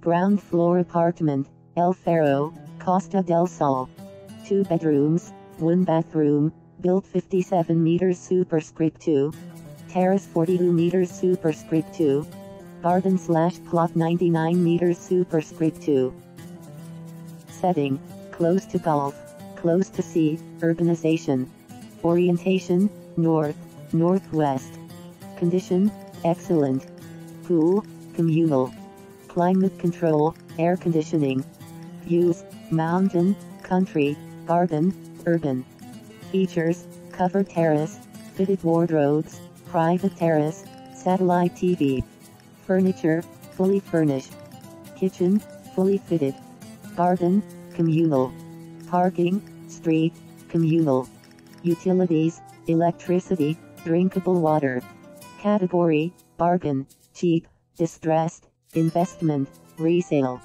ground floor apartment, El Faro, Costa del Sol. Two bedrooms, one bathroom, built 57 meters superscript 2. Terrace 42 meters superscript 2. Garden slash plot 99 meters superscript 2. Setting, close to Golf, close to sea, urbanization. Orientation, north, northwest. Condition, excellent. Pool, communal. Climate control, air conditioning. Views, mountain, country, garden, urban. Features, covered terrace, fitted wardrobes, private terrace, satellite TV. Furniture, fully furnished. Kitchen, fully fitted. Garden, communal. Parking, street, communal. Utilities, electricity, drinkable water. Category, bargain, cheap, distressed, investment, resale.